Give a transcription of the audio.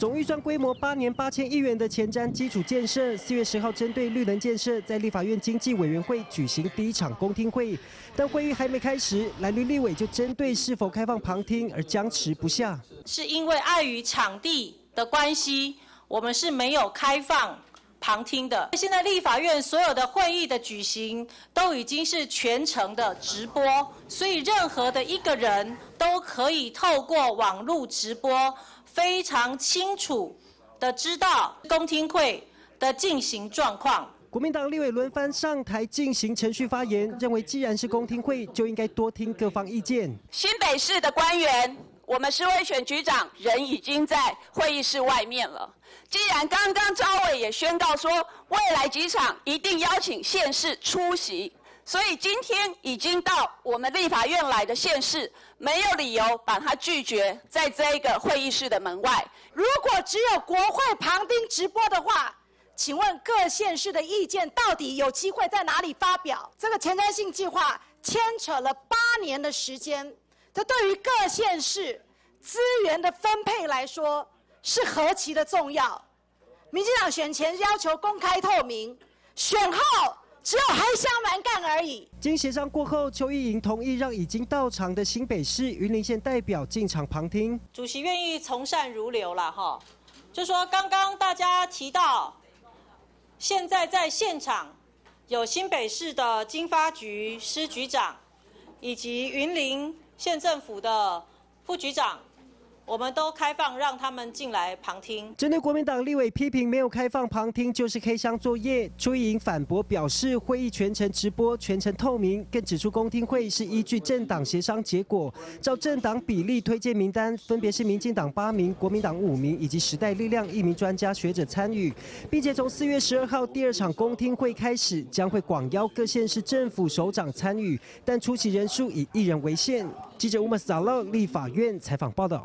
总预算规模八年八千亿元的前瞻基础建设，四月十号针对绿能建设，在立法院经济委员会举行第一场公听会。但会议还没开始，蓝绿立委就针对是否开放旁听而僵持不下。是因为碍于场地的关系，我们是没有开放旁听的。现在立法院所有的会议的举行都已经是全程的直播，所以任何的一个人都可以透过网络直播。非常清楚的知道公听会的进行状况。国民党立委轮番上台进行程序发言，认为既然是公听会，就应该多听各方意见。新北市的官员，我们市委选局长人已经在会议室外面了。既然刚刚招委也宣告说，未来几场一定邀请县市出席。所以今天已经到我们立法院来的县市，没有理由把他拒绝在这一个会议室的门外。如果只有国会旁听直播的话，请问各县市的意见到底有机会在哪里发表？这个前瞻性计划牵扯了八年的时间，这对于各县市资源的分配来说是何其的重要。民进党选前要求公开透明，选后。只有还想蛮干而已。经协商过后，邱意莹同意让已经到场的新北市云林县代表进场旁听。主席愿意从善如流了哈，就说刚刚大家提到，现在在现场有新北市的经发局施局长，以及云林县政府的副局长。我们都开放让他们进来旁听。针对国民党立委批评没有开放旁听就是黑箱作业，朱莹反驳表示会议全程直播、全程透明，更指出公听会是依据政党协商结果，照政党比例推荐名单，分别是民进党八名、国民党五名以及时代力量一名专家学者参与，并且从四月十二号第二场公听会开始，将会广邀各县市政府首长参与，但出席人数以一人为限。记者吴马斯早乐立法院采访报道。